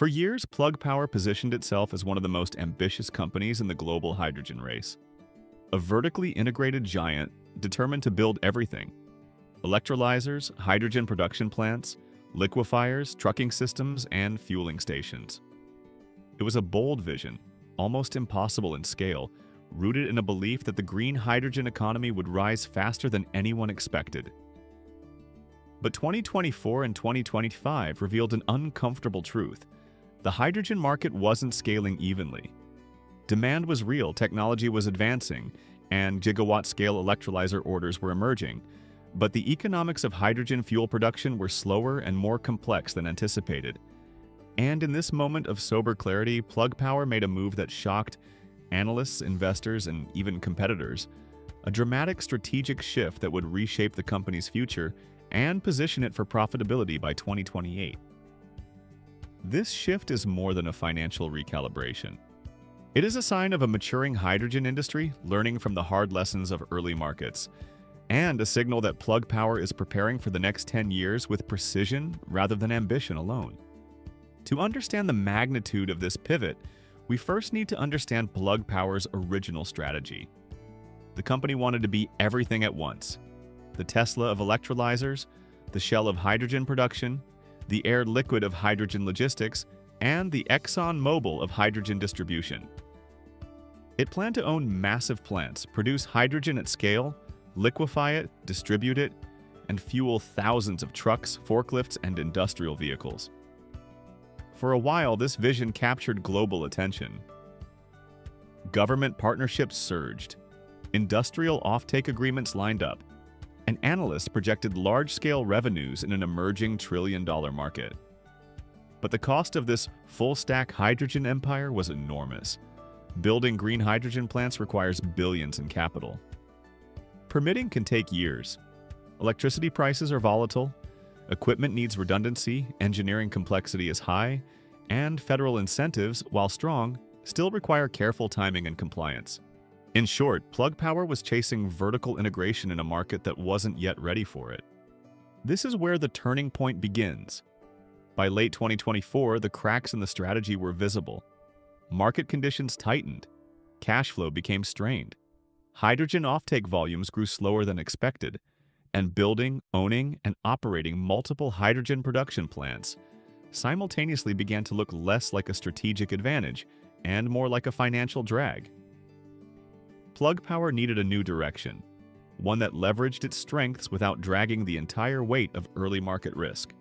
For years, Plug Power positioned itself as one of the most ambitious companies in the global hydrogen race. A vertically integrated giant determined to build everything electrolyzers, hydrogen production plants, liquefiers, trucking systems, and fueling stations. It was a bold vision, almost impossible in scale, rooted in a belief that the green hydrogen economy would rise faster than anyone expected. But 2024 and 2025 revealed an uncomfortable truth. The hydrogen market wasn't scaling evenly. Demand was real, technology was advancing, and gigawatt-scale electrolyzer orders were emerging, but the economics of hydrogen fuel production were slower and more complex than anticipated. And in this moment of sober clarity, Plug Power made a move that shocked analysts, investors, and even competitors. A dramatic strategic shift that would reshape the company's future and position it for profitability by 2028. This shift is more than a financial recalibration. It is a sign of a maturing hydrogen industry learning from the hard lessons of early markets, and a signal that Plug Power is preparing for the next 10 years with precision rather than ambition alone. To understand the magnitude of this pivot, we first need to understand Plug Power's original strategy. The company wanted to be everything at once, the Tesla of electrolyzers, the Shell of hydrogen production, the Air Liquide of hydrogen logistics, and the ExxonMobil of hydrogen distribution. It planned to own massive plants, produce hydrogen at scale, liquefy it, distribute it, and fuel thousands of trucks, forklifts, and industrial vehicles. For a while, this vision captured global attention. Government partnerships surged. Industrial offtake agreements lined up, and analysts projected large-scale revenues in an emerging trillion-dollar market. But the cost of this full-stack hydrogen empire was enormous. Building green hydrogen plants requires billions in capital. Permitting can take years. Electricity prices are volatile, equipment needs redundancy, engineering complexity is high, and federal incentives, while strong, still require careful timing and compliance. In short, Plug Power was chasing vertical integration in a market that wasn't yet ready for it. This is where the turning point begins. By late 2024, the cracks in the strategy were visible. Market conditions tightened. Cash flow became strained. Hydrogen offtake volumes grew slower than expected, and building, owning, and operating multiple hydrogen production plants simultaneously began to look less like a strategic advantage and more like a financial drag. Plug Power needed a new direction, one that leveraged its strengths without dragging the entire weight of early market risk.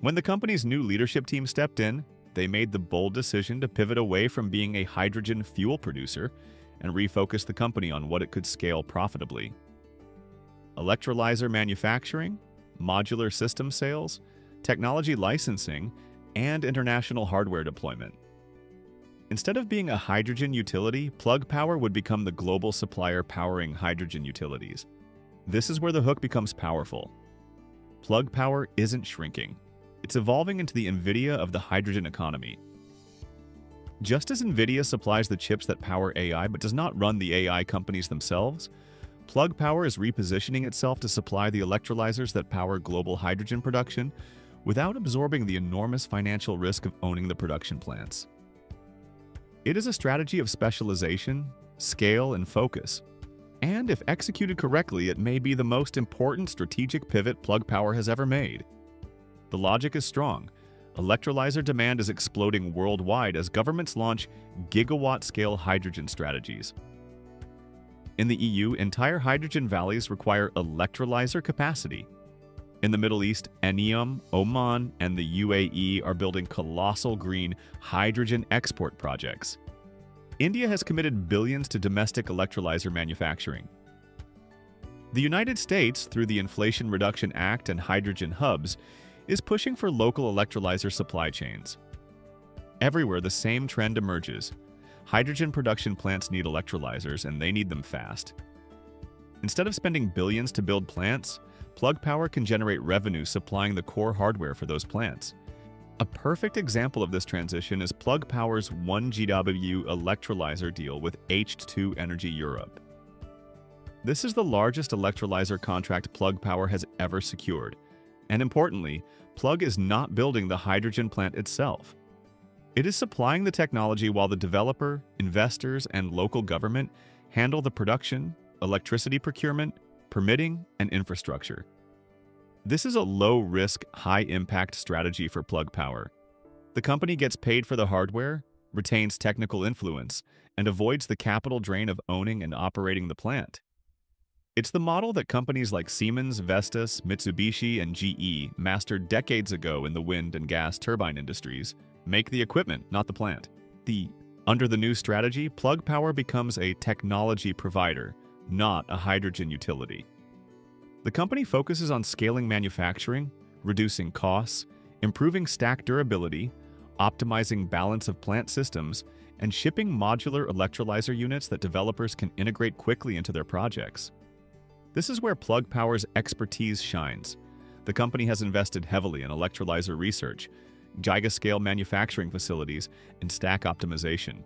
When the company's new leadership team stepped in, they made the bold decision to pivot away from being a hydrogen fuel producer and refocus the company on what it could scale profitably. Electrolyzer manufacturing, modular system sales, technology licensing, and international hardware deployment. Instead of being a hydrogen utility, Plug Power would become the global supplier powering hydrogen utilities. This is where the hook becomes powerful. Plug Power isn't shrinking. It's evolving into the NVIDIA of the hydrogen economy. Just as NVIDIA supplies the chips that power AI but does not run the AI companies themselves, Plug Power is repositioning itself to supply the electrolyzers that power global hydrogen production without absorbing the enormous financial risk of owning the production plants. It is a strategy of specialization, scale, and focus. And if executed correctly, it may be the most important strategic pivot Plug Power has ever made. The logic is strong. Electrolyzer demand is exploding worldwide as governments launch gigawatt-scale hydrogen strategies. In the EU, entire hydrogen valleys require electrolyzer capacity, in the Middle East, NEOM, Oman, and the UAE are building colossal green hydrogen export projects. India has committed billions to domestic electrolyzer manufacturing. The United States, through the Inflation Reduction Act and hydrogen hubs, is pushing for local electrolyzer supply chains. Everywhere, the same trend emerges. Hydrogen production plants need electrolyzers, and they need them fast. Instead of spending billions to build plants, Plug Power can generate revenue supplying the core hardware for those plants. A perfect example of this transition is Plug Power's 1 GW electrolyzer deal with H2 Energy Europe. This is the largest electrolyzer contract Plug Power has ever secured, And importantly, Plug is not building the hydrogen plant itself. It is supplying the technology while the developer, investors, and local government handle the production, electricity procurement, permitting, and infrastructure. This is a low-risk, high-impact strategy for Plug Power. The company gets paid for the hardware, retains technical influence, and avoids the capital drain of owning and operating the plant. It's the model that companies like Siemens, Vestas, Mitsubishi, and GE mastered decades ago in the wind and gas turbine industries, make the equipment, not the plant. The under the new strategy, Plug Power becomes a technology provider, not a hydrogen utility. The company focuses on scaling manufacturing, reducing costs, improving stack durability, optimizing balance of plant systems, and shipping modular electrolyzer units that developers can integrate quickly into their projects. This is where Plug Power's expertise shines. The company has invested heavily in electrolyzer research, gigascale manufacturing facilities, and stack optimization.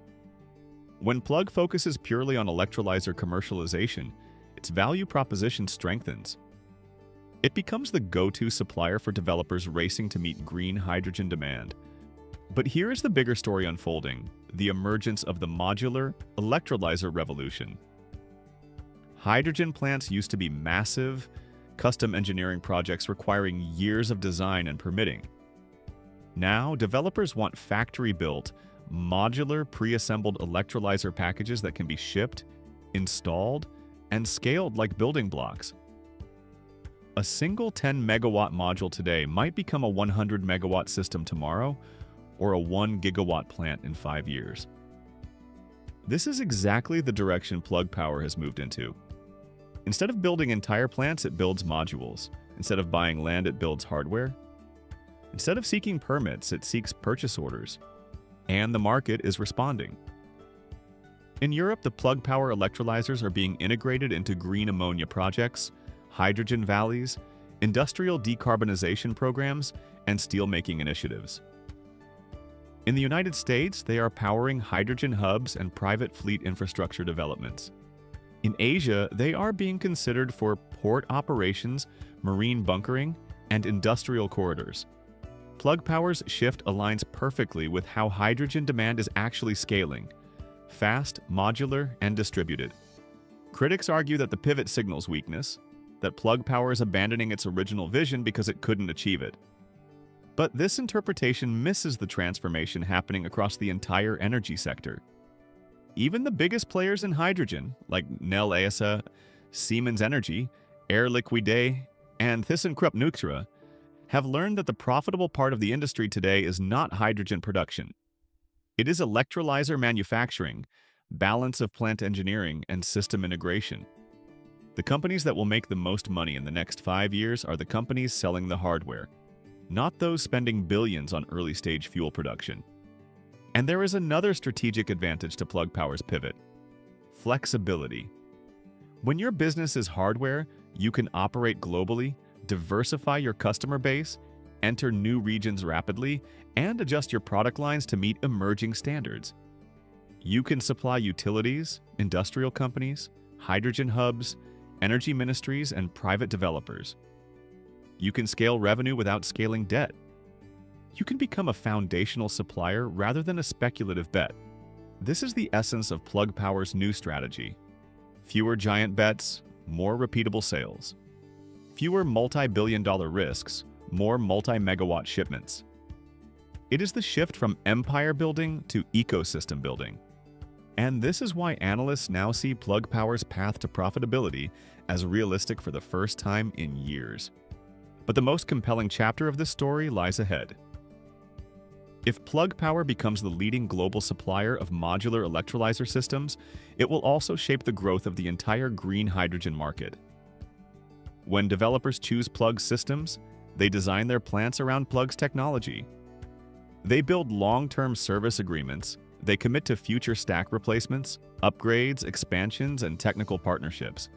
When Plug focuses purely on electrolyzer commercialization, its value proposition strengthens. It becomes the go-to supplier for developers racing to meet green hydrogen demand. But here is the bigger story unfolding, the emergence of the modular electrolyzer revolution. Hydrogen plants used to be massive, custom engineering projects requiring years of design and permitting. Now, developers want factory-built, modular, pre-assembled electrolyzer packages that can be shipped, installed, and scaled like building blocks. A single 10 megawatt module today might become a 100 megawatt system tomorrow, or a 1 gigawatt plant in five years. This is exactly the direction Plug Power has moved into. Instead of building entire plants, it builds modules. Instead of buying land, it builds hardware. Instead of seeking permits, it seeks purchase orders. And the market is responding. In Europe, the plug power electrolyzers are being integrated into green ammonia projects, hydrogen valleys, industrial decarbonization programs, and steelmaking initiatives. In the United States, they are powering hydrogen hubs and private fleet infrastructure developments. In Asia, they are being considered for port operations, marine bunkering, and industrial corridors. Plug Power's shift aligns perfectly with how hydrogen demand is actually scaling fast, modular, and distributed. Critics argue that the pivot signals weakness, that Plug Power is abandoning its original vision because it couldn't achieve it. But this interpretation misses the transformation happening across the entire energy sector. Even the biggest players in hydrogen, like Nel ASA, Siemens Energy, Air Liquide, and ThyssenKrupp Nucera, have learned that the profitable part of the industry today is not hydrogen production. It is electrolyzer manufacturing, balance of plant engineering, and system integration. The companies that will make the most money in the next five years are the companies selling the hardware, not those spending billions on early-stage fuel production. And there is another strategic advantage to Plug Power's pivot. Flexibility. When your business is hardware, you can operate globally diversify your customer base, enter new regions rapidly, and adjust your product lines to meet emerging standards. You can supply utilities, industrial companies, hydrogen hubs, energy ministries, and private developers. You can scale revenue without scaling debt. You can become a foundational supplier rather than a speculative bet. This is the essence of Plug Power's new strategy. Fewer giant bets, more repeatable sales fewer multi-billion dollar risks, more multi-megawatt shipments. It is the shift from empire building to ecosystem building. And this is why analysts now see Plug Power's path to profitability as realistic for the first time in years. But the most compelling chapter of this story lies ahead. If Plug Power becomes the leading global supplier of modular electrolyzer systems, it will also shape the growth of the entire green hydrogen market. When developers choose Plug systems, they design their plants around Plug's technology. They build long-term service agreements, they commit to future stack replacements, upgrades, expansions, and technical partnerships.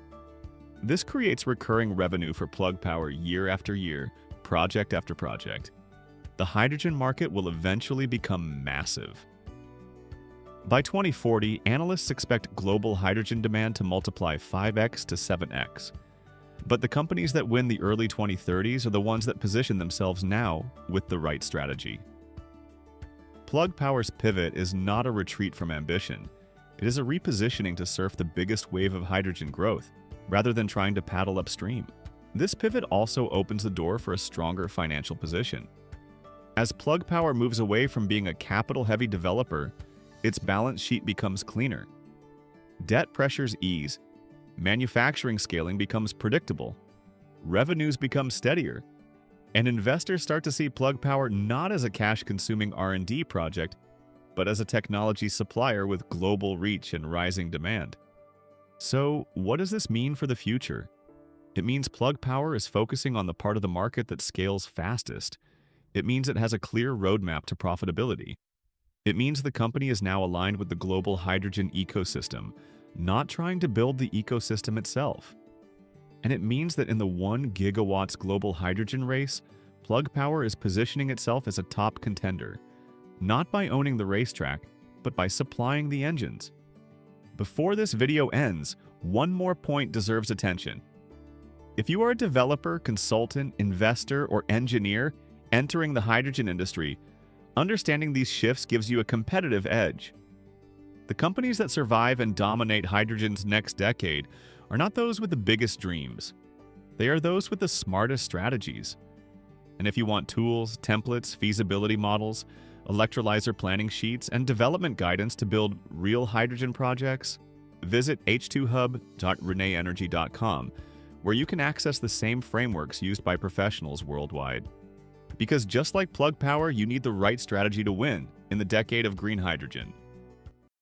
This creates recurring revenue for Plug Power year after year, project after project. The hydrogen market will eventually become massive. By 2040, analysts expect global hydrogen demand to multiply 5x to 7x, But the companies that win the early 2030s are the ones that position themselves now with the right strategy. Plug Power's pivot is not a retreat from ambition. It is a repositioning to surf the biggest wave of hydrogen growth, rather than trying to paddle upstream. This pivot also opens the door for a stronger financial position. As Plug Power moves away from being a capital-heavy developer, its balance sheet becomes cleaner. Debt pressures ease, manufacturing scaling becomes predictable, revenues become steadier, and investors start to see Plug Power not as a cash-consuming R&D project, but as a technology supplier with global reach and rising demand. So, what does this mean for the future? It means Plug Power is focusing on the part of the market that scales fastest. It means it has a clear roadmap to profitability. It means the company is now aligned with the global hydrogen ecosystem, not trying to build the ecosystem itself. And it means that in the 1 gigawatts global hydrogen race, Plug Power is positioning itself as a top contender, not by owning the racetrack, but by supplying the engines. Before this video ends, one more point deserves attention. If you are a developer, consultant, investor, or engineer entering the hydrogen industry, understanding these shifts gives you a competitive edge. The companies that survive and dominate hydrogen's next decade are not those with the biggest dreams. They are those with the smartest strategies. And if you want tools, templates, feasibility models, electrolyzer planning sheets, and development guidance to build real hydrogen projects, visit h2hub.reneenergy.com, where you can access the same frameworks used by professionals worldwide. Because just like Plug Power, you need the right strategy to win in the decade of green hydrogen.